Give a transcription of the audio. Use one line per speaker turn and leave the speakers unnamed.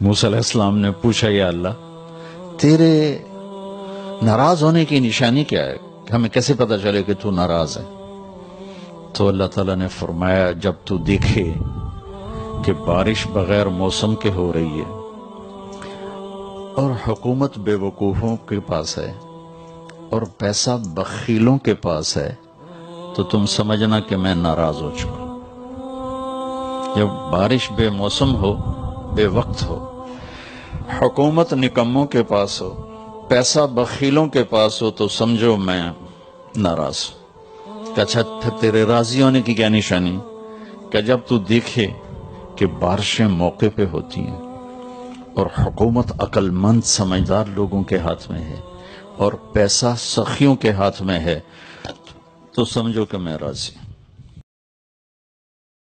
موسیٰ علیہ السلام نے پوچھا، یا اللہ، تیرے ناراض ہونے کی نشانی کیا ہے؟ ہمیں کیسے پتا چلے کہ تو ناراض ہے? تو اللہ تعالیٰ نے فرمایا، جب تو دیکھے کہ بارش بغیر موسم کے ہو رہی ہے اور حکومت بے وقوفوں کے پاس ہے اور پیسہ بخیلوں کے پاس ہے، تو تم سمجھنا کہ میں ناراض ہو چکا جب بارش بے موسم ہو بے وقت ہو۔ حکومت نکموں کے پاس ہو۔ پیسہ بخیلوں کے پاس ہو تو سمجھو میں ناراض ہوں۔ کہ اچھا پھر تیرے راضی ہونے کی کیا نشانی؟ کہ جب تو دیکھے کہ بارشیں موقع پہ ہوتی ہیں اور حکومت عقل مند سمجھدار لوگوں کے ہاتھ میں ہے اور پیسہ سخیوں کے ہاتھ میں ہے، تو سمجھو کہ میں راضی ہوں۔